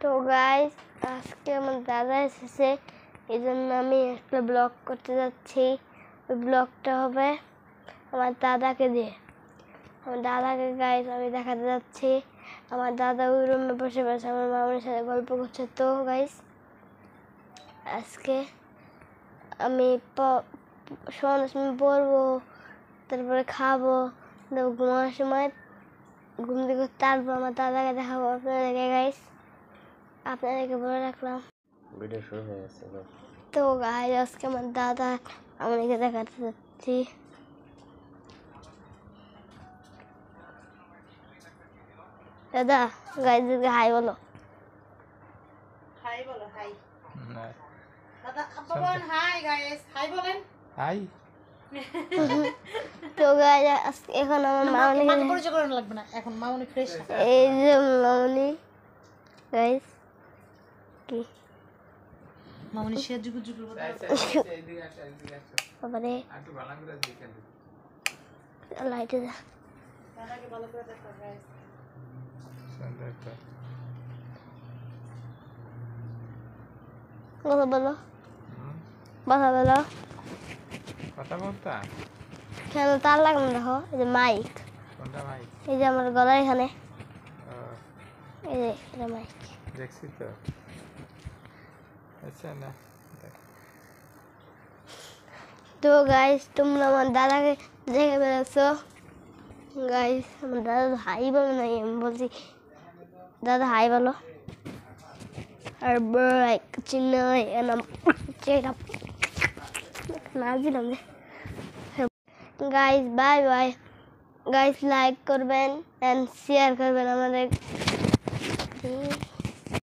তো গাইস আজকে আমার দাদা এসেছে এই জন্য আমি একটা ব্লগ করতে যাচ্ছি। ওই ব্লগটা হবে আমার দাদাকে দিয়ে। আমার দাদাকে গাইস আমি দেখাতে যাচ্ছি। আমার দাদা ওই রুমে বসে বসে আমার মামার সাথে গল্প করছে। তো গাইস আজকে আমি সন্ধ্যার সময় পড়ব, তারপরে খাব ঘুমানোর সময়। ঘুম থেকে তারপর আমার দাদাকে দেখাবো। গাইস আপনাদেরকে বলে রাখলাম। ভিডিও শুরু হয়ে গেছে তো গাইস আজকে আমার দাদা দেখাতে যাচ্ছি। দাদা গাইদেরকে হাই বলো। হাই বলো হাই দাদা আব্বা বলেন হাই গাইস হাই বলেন। হাই তো গাইস এখন আমার মামনি পরিচয় করানো লাগবে না এখন মামনি ফ্রেশ এই যে মামনি। গাইস কি? মামনি সে যুগ যুগ বাবারে। লাইটে দা দাদাকে ভালো করে দেখো গাইস সুন্দর তো কথা বলো। কথা বলো। কথা বলতা? কেন তার লাগল দেখো? এই যে মাইক কোনটা এই যে আমার গলার এখানে। এই যে এটা মাইক দেখছি তো। আচ্ছা না দেখ। তো গাইস তোমরা আমার দাদাকে দেখে বেড়াচ্ছো গাইস আমার দাদা তো হাই বলে নাই আমি বলছি দাদা হাই বলো আর বড় লাইক চিহ্ন এনাম চেরা না দিলাম রে guys bye bye guys like করবেন এন্ড শেয়ার করবেন আমাদের